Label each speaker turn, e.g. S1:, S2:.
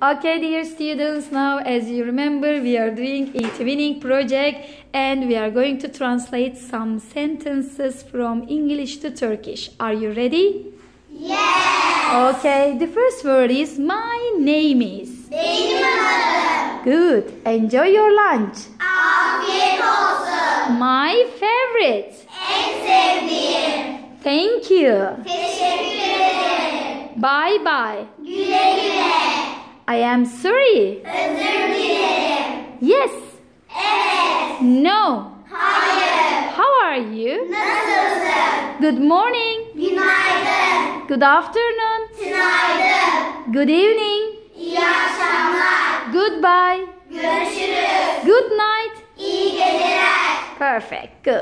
S1: Okay, dear students, now as you remember, we are doing a twinning project and we are going to translate some sentences from English to Turkish. Are you ready?
S2: Yes.
S1: Okay, the first word is my name is.
S2: Benim adım.
S1: Good. Enjoy your lunch.
S2: Afiyet olsun.
S1: My favorite.
S2: En sevdiğim.
S1: Thank you.
S2: Teşekkür.
S1: Bye bye.
S2: Güle güle.
S1: I am sorry.
S2: Özür dilerim.
S1: Yes.
S2: Evet.
S1: No.
S2: Hayır.
S1: How are you?
S2: Nasılsın?
S1: Good morning.
S2: Günaydın.
S1: Good afternoon.
S2: Günaydın.
S1: Good evening.
S2: İyi akşamlar.
S1: Goodbye.
S2: Görüşürüz.
S1: Good night.
S2: İyi geceler.
S1: Perfect. Good.